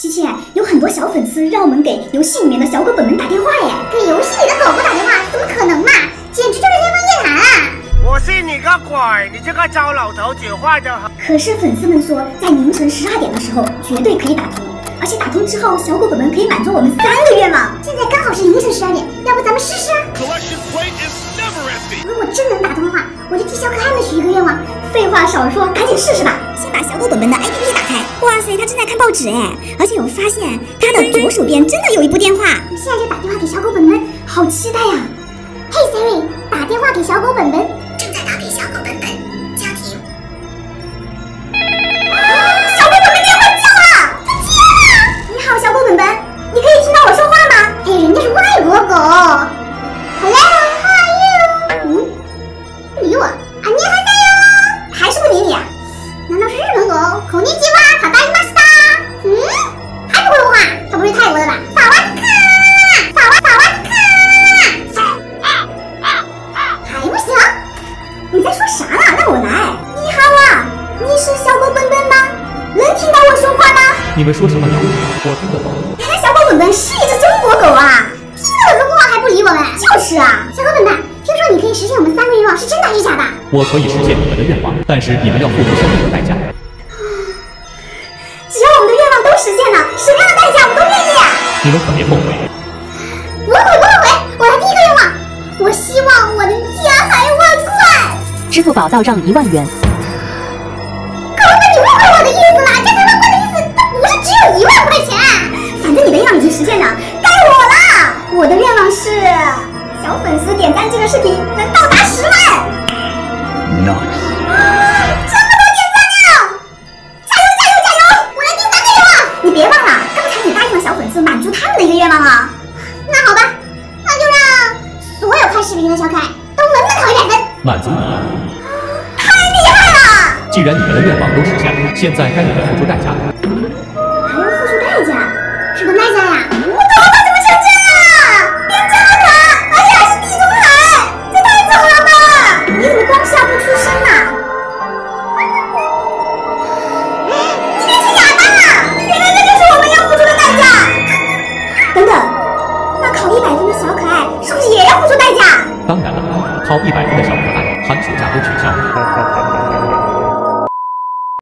琪琪，有很多小粉丝让我们给游戏里面的小狗本们打电话耶。给游戏里的狗狗打电话，怎么可能嘛？简直就是天方夜谭啊！我信你个鬼！你这个糟老头子坏的很。可是粉丝们说，在凌晨十二点的时候绝对可以打通，而且打通之后，小狗本们可以满足我们三个愿望。现在刚好是凌晨十二点，要不咱们试试如果真能打通的话，我就替小可爱们许一个愿望。废话少说，赶紧试试吧。先把小狗本本的 APP 打开。哇塞，它正在看报纸哎，而且我发现它的左手边真的有一部电话。我现在就打电话给小狗本本。好期待呀！嘿 Siri，打电话给小狗本本。泰国的吧？法瓦斯卡，法瓦法瓦斯卡。还不行？你在说啥呢？让我来。你好啊，你是小狗本本吗？能听到我说话吗？你们说什么呢？我听得懂。原来小狗本本是一只中国狗啊！听了中国话还不理我们？就是啊，小狗本本，听说你可以实现我们三个愿望，是真的还是假的？我可以实现你们的愿望，但是你们要付出相应的代价。你们可别后悔。不后悔，不后悔！我的第一个愿望，我希望我能家财万贯。支付宝到账一万元。狗本，你误会我的意思了，家财万贯的意思，它不是只有一万块钱。反正你的愿望已经实现了，该我了。我的愿望是，小粉丝点赞这个视频能到达十万。Nice。满足他们的一个愿望啊。那好吧，那就让所有看视频的小可爱都稳稳考一百分。满足你。太厉害了！既然你们的愿望都实现了，现在该你们付出代价了。还要付出代价？什么代价呀？我头超一百分的小可爱寒暑假都取消。